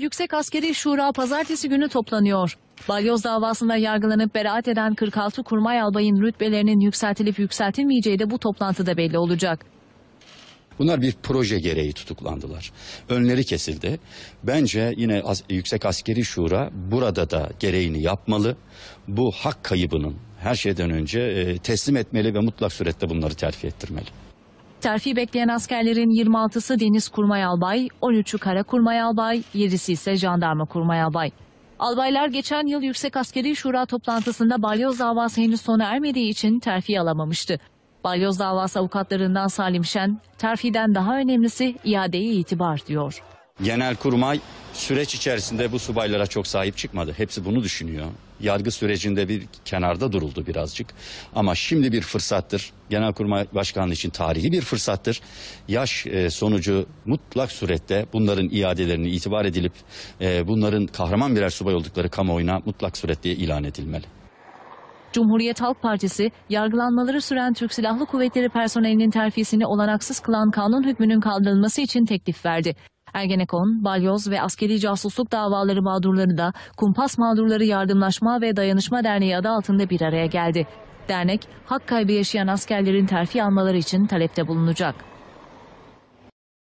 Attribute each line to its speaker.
Speaker 1: Yüksek Askeri Şura pazartesi günü toplanıyor. Balyoz davasında yargılanıp beraat eden 46 kurmay albayın rütbelerinin yükseltilip yükseltilmeyeceği de bu toplantıda belli olacak.
Speaker 2: Bunlar bir proje gereği tutuklandılar. Önleri kesildi. Bence yine as- Yüksek Askeri Şura burada da gereğini yapmalı. Bu hak kaybının her şeyden önce e, teslim etmeli ve mutlak surette bunları terfi ettirmeli.
Speaker 1: Terfi bekleyen askerlerin 26'sı Deniz Kurmay Albay, 13'ü Kara Kurmay Albay, 7'si ise Jandarma Kurmay Albay. Albaylar geçen yıl Yüksek Askeri Şura toplantısında balyoz davası henüz sona ermediği için terfi alamamıştı. Balyoz davası avukatlarından Salim Şen, terfiden daha önemlisi iadeye itibar diyor.
Speaker 2: Genelkurmay süreç içerisinde bu subaylara çok sahip çıkmadı. Hepsi bunu düşünüyor. Yargı sürecinde bir kenarda duruldu birazcık. Ama şimdi bir fırsattır. Genelkurmay Başkanlığı için tarihi bir fırsattır. Yaş e, sonucu mutlak surette bunların iadelerini itibar edilip e, bunların kahraman birer subay oldukları kamuoyuna mutlak surette ilan edilmeli.
Speaker 1: Cumhuriyet Halk Partisi, yargılanmaları süren Türk Silahlı Kuvvetleri personelinin terfisini olanaksız kılan kanun hükmünün kaldırılması için teklif verdi. Ergenekon, Balyoz ve askeri casusluk davaları mağdurları da Kumpas Mağdurları Yardımlaşma ve Dayanışma Derneği adı altında bir araya geldi. Dernek, hak kaybı yaşayan askerlerin terfi almaları için talepte bulunacak.